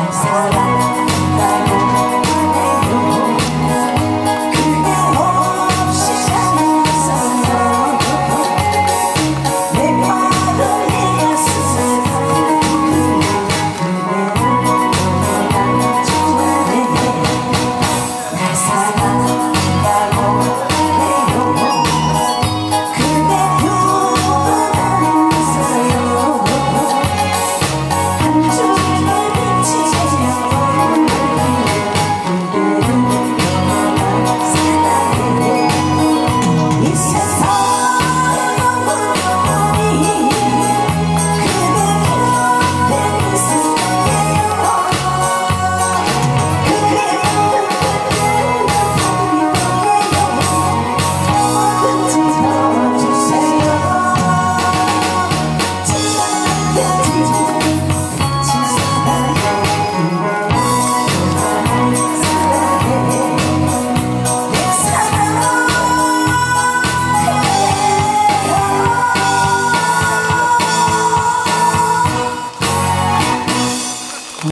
I'm sorry.